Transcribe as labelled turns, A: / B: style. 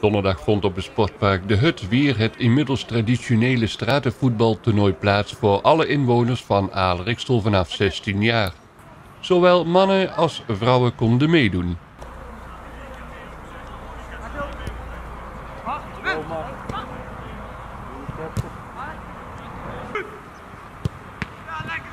A: Donderdag vond op het sportpark De Hut weer het inmiddels traditionele stratenvoetbaltoernooi plaats voor alle inwoners van Aalrikstel vanaf 16 jaar. Zowel mannen als vrouwen konden meedoen. Ja, lekker